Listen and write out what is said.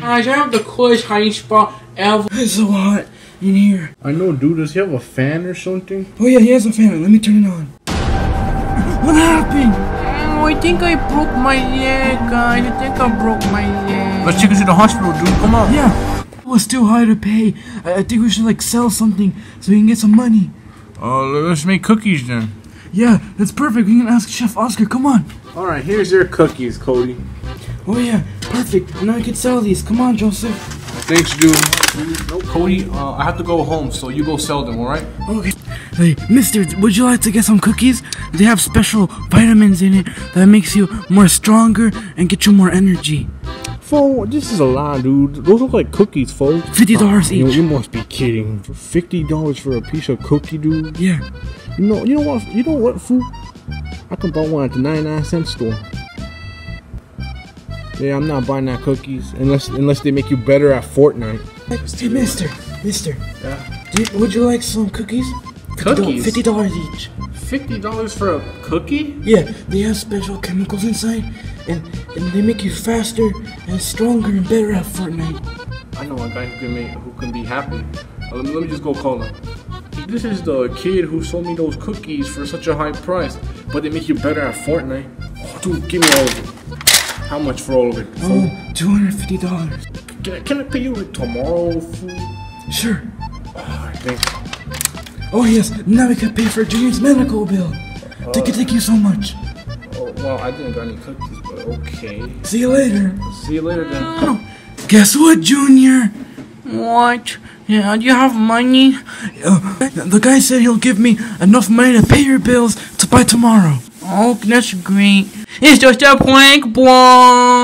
Guys, I have the coolest hiding spot ever. It's so hot in here. I know, dude. Does he have a fan or something? Oh yeah, he has a fan. Let me turn it on. What happened? Oh, I think I broke my leg, guys. I think I broke my leg. Let's take him to the hospital, dude. Come on. Yeah, it was too high to pay. I, I think we should like sell something so we can get some money. Uh, let's make cookies then. Yeah, that's perfect. We can ask Chef Oscar. Come on. All right, here's your cookies, Cody. Oh yeah, perfect. Now I can sell these. Come on, Joseph. Thanks, dude. No, Cody. Uh, I have to go home, so you go sell them. All right? Okay. Hey, Mister, would you like to get some cookies? They have special vitamins in it that makes you more stronger and get you more energy. Fo, this is a lie, dude. Those look like cookies, folks. $50 You, each. you must be kidding. Fifty dollars for a piece of cookie, dude. Yeah. You know, you know what? You know what, fool? I can buy one at the 99 cent store. Yeah, I'm not buying that cookies unless unless they make you better at Fortnite. Hey, Mister, Mister. Yeah. Do, would you like some cookies? Cookies? Fifty dollars each. Fifty dollars for a cookie? Yeah, they have special chemicals inside, and and they make you faster and stronger and better at Fortnite. I know a guy who can make who can be happy. Uh, let, me, let me just go call him. This is the kid who sold me those cookies for such a high price, but they make you better at Fortnite. Oh, dude, give me all of it. How much for all of it? fool? Oh, two hundred fifty dollars. Can, I, can I pay you like tomorrow, fool? Sure. Oh, thanks. Oh yes, now we can pay for Junior's medical bill. Thank you, thank you so much. Oh, well, I didn't got any cookies, but okay. See you later. See you later then. Oh, guess what, Junior? What? Yeah, do you have money? Uh, the guy said he'll give me enough money to pay your bills to buy tomorrow. Oh, that's great. It's just a prank, boy.